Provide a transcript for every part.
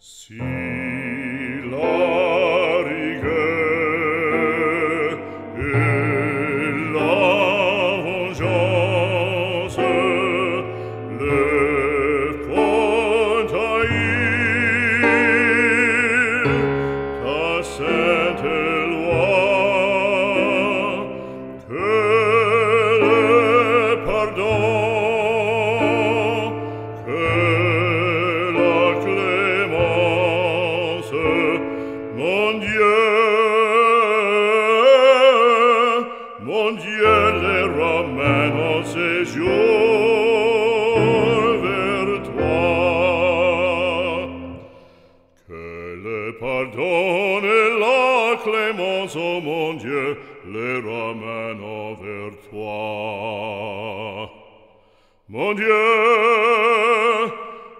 See. und jeder rameno se jour vers toi que le pardon et la clémence oh mon dieu le ramène vers toi mon dieu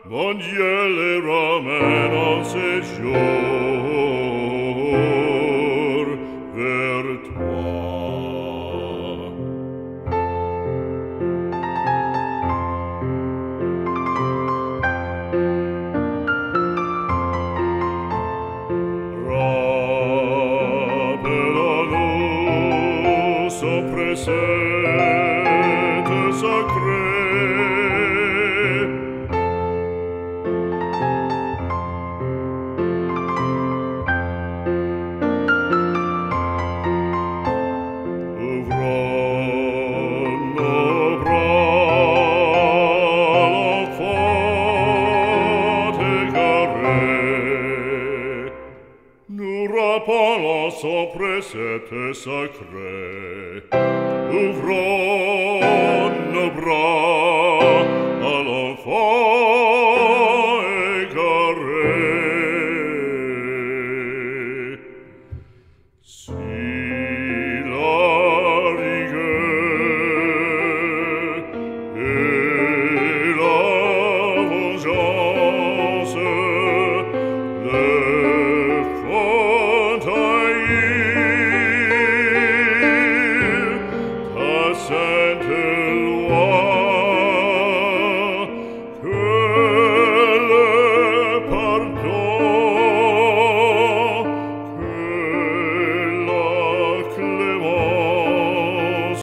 mon dieu le ramène en ces say sopra sete sacre, uvron bravo,